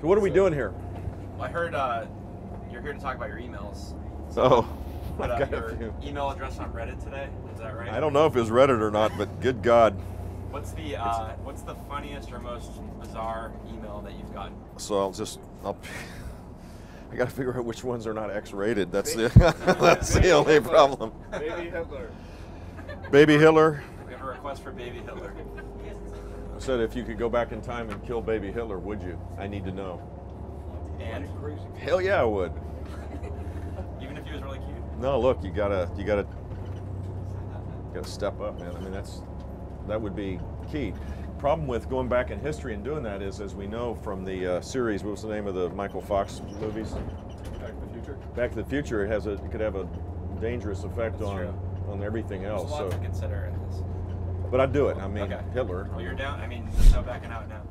So what are we doing here? I heard uh, you're here to talk about your emails. Oh, Put I've up got your few. email address on Reddit today. Is that right? I don't know if it's Reddit or not, but good God. What's the uh, what's the funniest or most bizarre email that you've gotten? So I'll just I'll. I got to figure out which ones are not X-rated. That's the that's the only problem. Baby Hitler. Baby Hitler We have a request for Baby Hitler. Said if you could go back in time and kill Baby Hitler, would you? I need to know. And Hell yeah, I would. even if he was really cute. No, look, you gotta you gotta gotta step up, man. I mean that's that would be key. Problem with going back in history and doing that is, as we know from the uh, series, what was the name of the Michael Fox movies? Back to the Future. Back to the Future. It has a it could have a dangerous effect That's on true. on everything There's else. a lot So, to consider in this. But I'd do it. I mean, Okay. Hitler. Well, you're down. I mean, there's no backing out now.